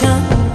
passion